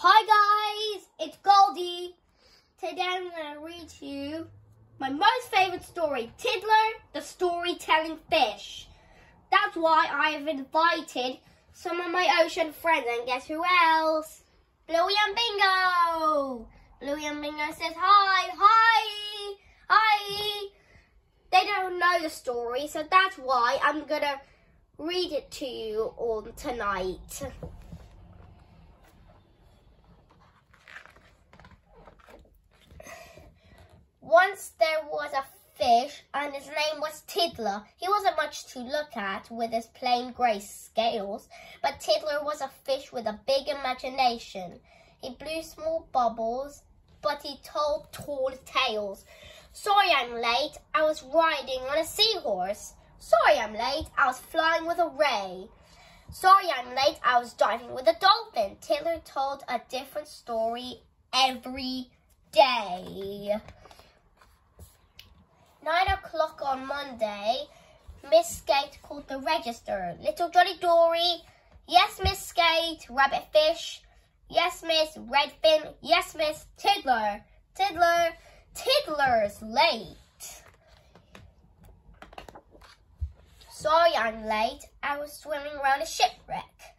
Hi guys, it's Goldie. Today I'm going to read to you my most favourite story, Tiddler the Storytelling Fish. That's why I have invited some of my ocean friends and guess who else? Bluey and Bingo. Bluey and Bingo says hi, hi, hi. They don't know the story, so that's why I'm going to read it to you all tonight. Once there was a fish and his name was Tiddler. He wasn't much to look at with his plain grey scales, but Tiddler was a fish with a big imagination. He blew small bubbles, but he told tall tales. Sorry I'm late, I was riding on a seahorse. Sorry I'm late, I was flying with a ray. Sorry I'm late, I was diving with a dolphin. Tiddler told a different story every day. O'clock on Monday, Miss Skate called the register. Little Johnny Dory. Yes, Miss Skate. Rabbit Fish. Yes, Miss Redfin. Yes, Miss Tiddler. Tiddler. Tiddler's late. Sorry I'm late. I was swimming around a shipwreck.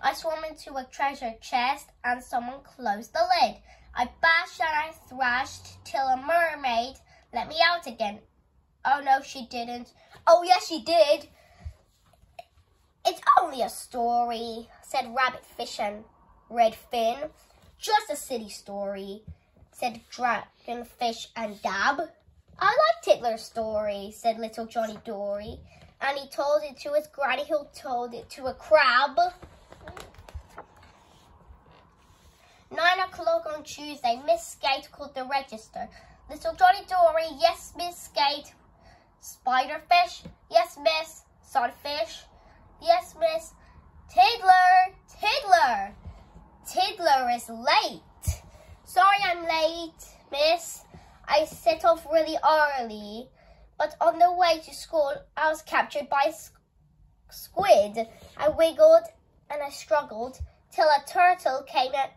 I swam into a treasure chest and someone closed the lid. I bashed and I thrashed till a mermaid let me out again. Oh, no, she didn't. Oh, yes, she did. It's only a story, said Rabbit Fish and Redfin. Just a silly story, said Dragonfish and Dab. I like Tiddler's story, said Little Johnny Dory. And he told it to his granny who told it to a crab. Nine o'clock on Tuesday, Miss Skate called the register. Little Johnny Dory, yes, Miss Skate. Spiderfish, yes, Miss. Sunfish, yes, Miss. Tiddler, Tiddler. Tiddler is late. Sorry I'm late, Miss. I set off really early, but on the way to school, I was captured by squid. I wiggled and I struggled till a turtle came and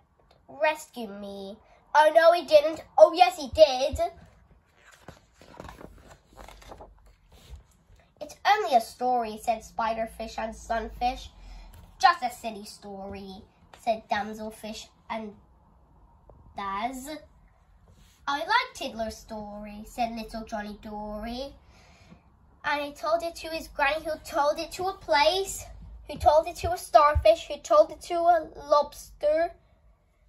rescued me. Oh, no, he didn't. Oh, yes, he did. Only a story, said Spiderfish and Sunfish. Just a silly story, said Damselfish and Daz. I like Tiddler's story, said Little Johnny Dory. And he told it to his granny, who told it to a plaice, who told it to a starfish, who told it to a lobster,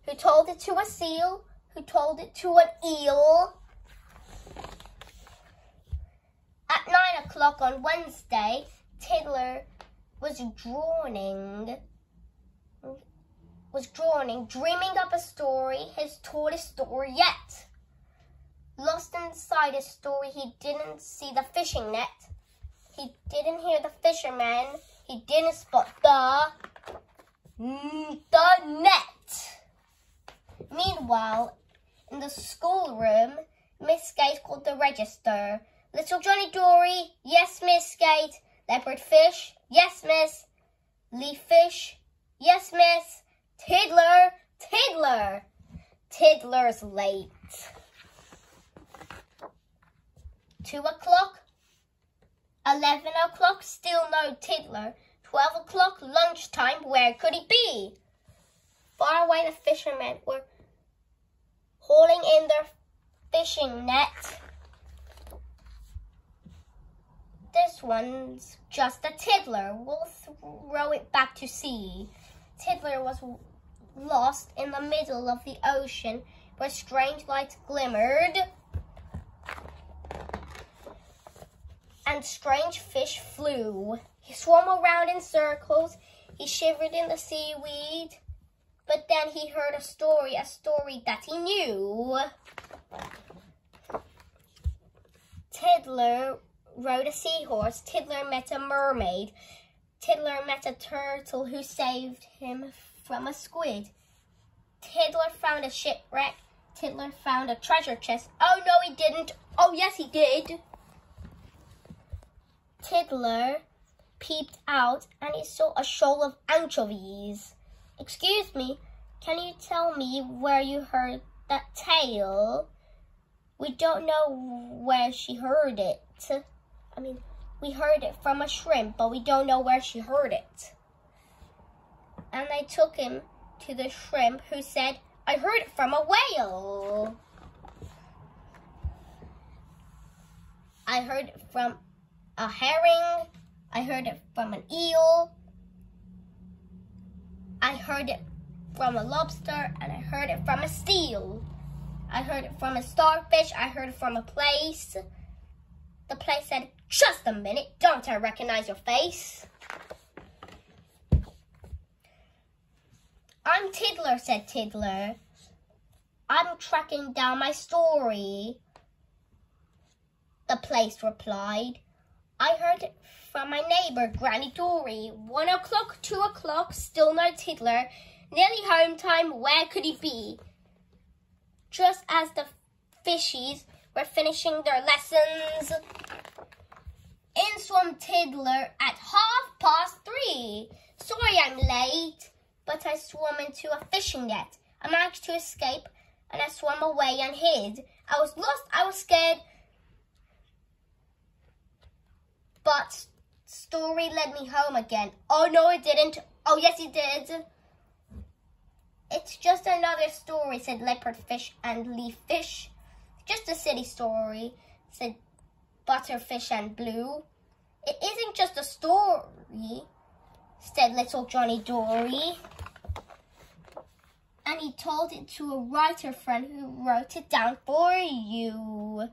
who told it to a seal, who told it to an eel. At nine o'clock on Wednesday, Tiddler was drawing, was drawing, dreaming up a story, his tallest story yet. Lost inside his story, he didn't see the fishing net. He didn't hear the fisherman. He didn't spot the, the net. Meanwhile, in the schoolroom, Miss Skate called the register. Little Johnny Dory, yes, Miss Skate. Leopard fish, yes, Miss. Leaf fish, yes, Miss. Tiddler, Tiddler. Tiddler's late. Two o'clock, eleven o'clock, still no Tiddler. Twelve o'clock, lunchtime, where could he be? Far away the fishermen were hauling in their fishing net. This one's just a tiddler. We'll throw it back to sea. Tiddler was lost in the middle of the ocean where strange lights glimmered and strange fish flew. He swam around in circles. He shivered in the seaweed. But then he heard a story, a story that he knew. Tiddler rode a seahorse. Tiddler met a mermaid. Tiddler met a turtle who saved him from a squid. Tiddler found a shipwreck. Tiddler found a treasure chest. Oh, no, he didn't. Oh, yes, he did. Tiddler peeped out and he saw a shoal of anchovies. Excuse me, Can you tell me where you heard that tale? We don't know where she heard it. I mean, we heard it from a shrimp, but we don't know where she heard it. And they took him to the shrimp who said, I heard it from a whale. I heard it from a herring. I heard it from an eel. I heard it from a lobster and I heard it from a seal. I heard it from a starfish. I heard it from a plaice. The plaice said, just a minute, don't I recognize your face? I'm Tiddler, said Tiddler. I'm tracking down my story. The plaice replied. I heard it from my neighbour, Granny Dory. One o'clock, two o'clock, still no Tiddler. Nearly home time, where could he be? Just as the fishies were finishing their lessons, in swam Tiddler at half past three. Sorry I'm late, but I swam into a fishing net. I managed to escape and I swam away and hid. I was lost, I was scared, but story led me home again. Oh no it didn't. Oh yes it did. It's just another story, said leopard fish and leaf fish. Just a silly story, said butterfish and blue. It isn't just a story, said little Johnny Dory. And he told it to a writer friend who wrote it down for you.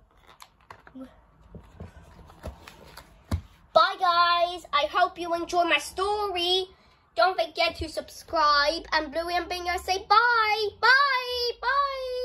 Bye guys, I hope you enjoy my story. Don't forget to subscribe and Bluey and Bingo say bye. Bye. bye.